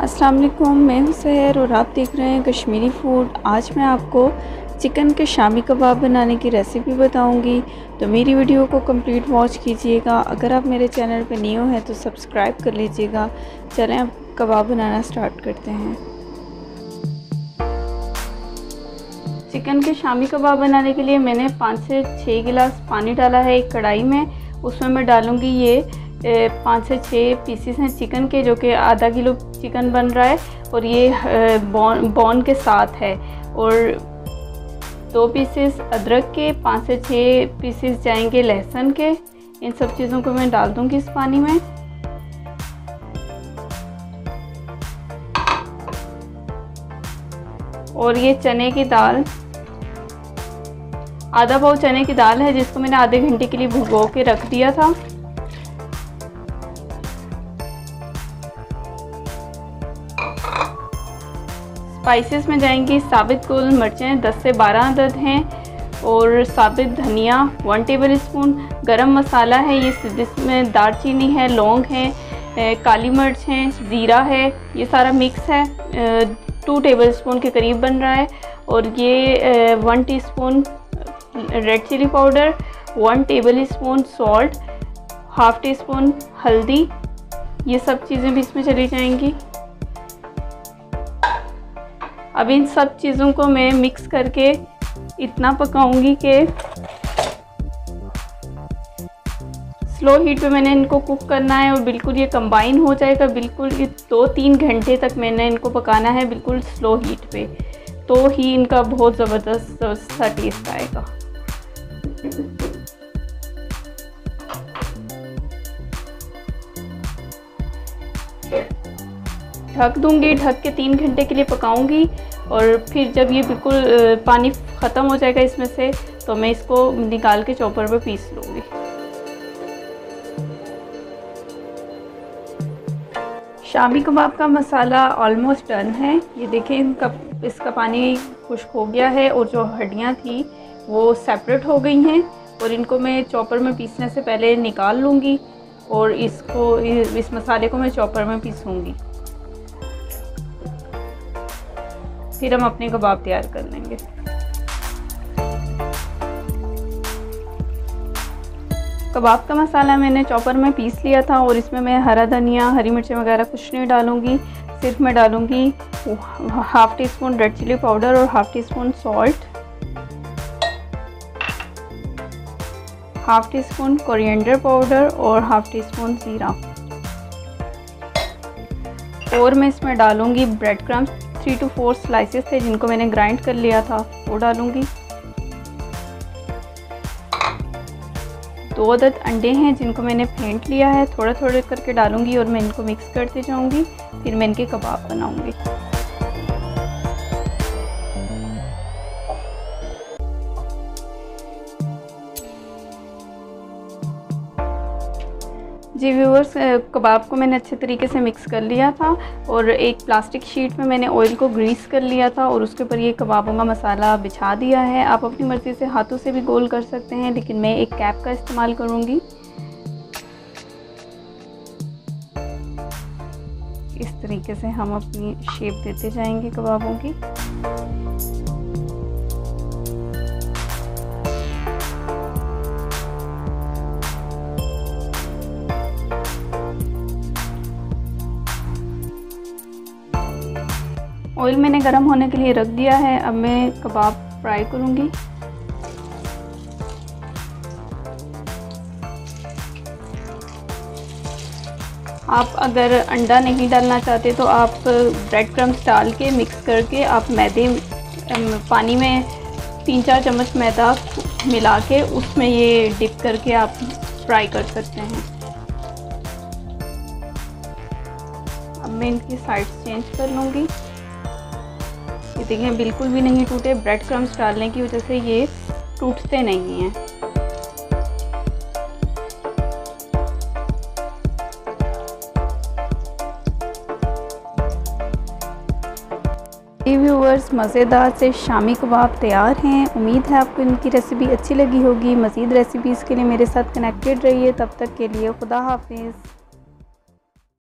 अस्सलाम वालेकुम, मैं हूँ सहर और आप देख रहे हैं कश्मीरी फ़ूड। आज मैं आपको चिकन के शामी कबाब बनाने की रेसिपी बताऊँगी। तो मेरी वीडियो को कंप्लीट वॉच कीजिएगा। अगर आप मेरे चैनल पर न्यू हैं तो सब्सक्राइब कर लीजिएगा। चलें अब कबाब बनाना स्टार्ट करते हैं। चिकन के शामी कबाब बनाने के लिए मैंने पाँच से छः गिलास पानी डाला है एक कढ़ाई में। उसमें मैं डालूँगी ये पाँच से छः पीसीस हैं चिकन के, जो कि आधा किलो चिकन बन रहा है और ये बॉन बॉन के साथ है। और दो पीसेस अदरक के, पाँच से छः पीसेस जाएँगे लहसुन के। इन सब चीज़ों को मैं डाल दूँगी इस पानी में। और ये चने की दाल। आधा पाव चने की दाल है, जिसको मैंने आधे घंटे के लिए भुगो के रख दिया था। स्पाइसेस में जाएँगी। साबित कुल मिर्चें 10 से 12 अदद हैं और साबित धनिया वन टेबल स्पून गरम मसाला है ये जिसमें दालचीनी है, लौंग है काली मिर्च है, ज़ीरा है, ये सारा मिक्स है। टू टेबल स्पून के करीब बन रहा है और ये one teaspoon red chilli powder, one tablespoon salt, half teaspoon हल्दी। ये सब चीज़ें भी इसमें चली जाएँगी। अब इन सब चीज़ों को मैं मिक्स करके इतना पकाऊँगी कि स्लो हीट पे मैंने इनको कुक करना है और बिल्कुल ये कंबाइन हो जाएगा। बिल्कुल ये दो तीन घंटे तक मैंने इनको पकाना है बिल्कुल स्लो हीट पे। तो ही इनका बहुत ज़बरदस्त सा टेस्ट आएगा। ढक दूँगी, ढक के तीन घंटे के लिए पकाऊँगी और फिर जब ये बिल्कुल पानी ख़त्म हो जाएगा इसमें से तो मैं इसको निकाल के चॉपर पे पीस लूँगी। शामी कबाब का मसाला ऑलमोस्ट डन है। ये देखें, इनका, इसका पानी खुश्क हो गया है और जो हड्डियाँ थी, वो सेपरेट हो गई हैं और इनको मैं चॉपर में पीसने से पहले निकाल लूँगी और इसको, इस मसाले को मैं चॉपर में पीसूँगी। फिर हम अपने कबाब तैयार कर लेंगे। कबाब का मसाला मैंने चॉपर में पीस लिया था और इसमें मैं हरा धनिया, हरी मिर्चें वगैरह कुछ नहीं डालूँगी। सिर्फ़ मैं डालूँगी half teaspoon red chilli powder और half teaspoon salt half teaspoon coriander powder और हाफ़ टी स्पून ज़ीरा और मैं इसमें डालूँगी bread crumbs three to four slices थे जिनको मैंने ग्राइंड कर लिया था, वो डालूँगी। दो अदद अंडे हैं जिनको मैंने फेंट लिया है थोड़ा थोड़ा करके डालूँगी और मैं इनको मिक्स करते जाऊँगी, फिर मैं इनके कबाब बनाऊँगी। जी व्यूवर्स कबाब को मैंने अच्छे तरीके से मिक्स कर लिया था और एक प्लास्टिक शीट में मैंने ऑयल को ग्रीस कर लिया था और उसके ऊपर ये कबाबों का मसाला बिछा दिया है। आप अपनी मर्ज़ी से हाथों से भी गोल कर सकते हैं, लेकिन मैं एक कैप का इस्तेमाल करूँगी। इस तरीके से हम अपनी शेप देते जाएँगे कबाबों की। ऑयल मैंने गरम होने के लिए रख दिया है। अब मैं कबाब फ्राई करूँगी। आप अगर अंडा नहीं डालना चाहते तो आप ब्रेड क्रम्स डाल के मिक्स करके आप मैदे पानी में तीन चार चम्मच मैदा मिला के उसमें ये डिप करके आप फ्राई कर सकते हैं। अब मैं इनकी साइड्स चेंज कर लूँगी। ये देखें बिल्कुल भी नहीं टूटे ब्रेड क्रम्स डालने की वजह से ये टूटते नहीं हैं। व्यूवर्स मज़ेदार से शामी कबाब तैयार हैं। उम्मीद है आपको इनकी रेसिपी अच्छी लगी होगी। मज़ीद रेसिपीज़ के लिए मेरे साथ कनेक्टेड रहिए। तब तक के लिए खुदा हाफिज़।